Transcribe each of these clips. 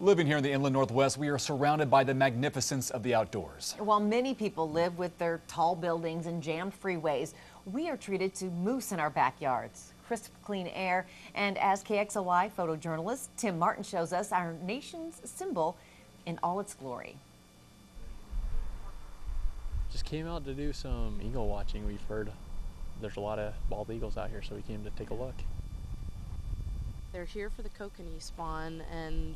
Living here in the inland northwest, we are surrounded by the magnificence of the outdoors. While many people live with their tall buildings and jammed freeways, we are treated to moose in our backyards. Crisp, clean air, and as KXLY photojournalist Tim Martin shows us our nation's symbol in all its glory. Just came out to do some eagle watching. We've heard there's a lot of bald eagles out here, so we came to take a look. They're here for the kokanee spawn, and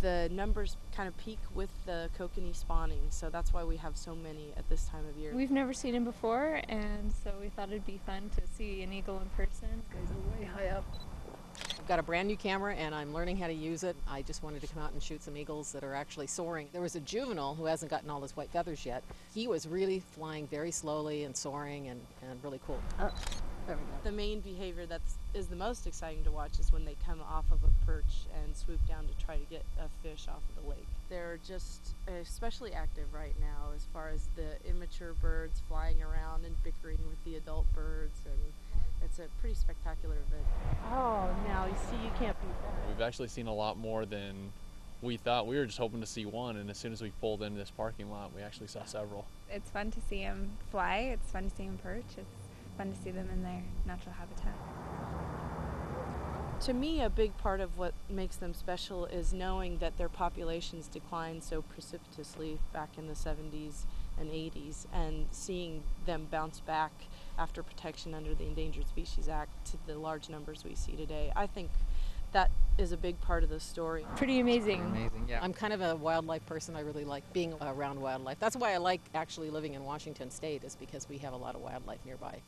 the numbers kind of peak with the kokanee spawning, so that's why we have so many at this time of year. We've never seen him before, and so we thought it'd be fun to see an eagle in person. Guys are way high up. I've got a brand new camera and I'm learning how to use it. I just wanted to come out and shoot some eagles that are actually soaring. There was a juvenile who hasn't gotten all his white feathers yet. He was really flying very slowly and soaring and, and really cool. Oh, there we go. The main behavior that is the most exciting to watch is when they come off of a perch and swoop down to try to get a fish off of the lake. They're just especially active right now as far as the immature birds flying around and bickering with the adult birds and it's a pretty spectacular event. Oh, now you see you can't beat that. We've actually seen a lot more than we thought. We were just hoping to see one, and as soon as we pulled into this parking lot, we actually saw several. It's fun to see them fly. It's fun to see them perch. It's fun to see them in their natural habitat. To me, a big part of what makes them special is knowing that their populations declined so precipitously back in the 70s and 80s, and seeing them bounce back after protection under the Endangered Species Act to the large numbers we see today. I think that is a big part of the story. Pretty amazing. Amazing, yeah. I'm kind of a wildlife person. I really like being around wildlife. That's why I like actually living in Washington State is because we have a lot of wildlife nearby.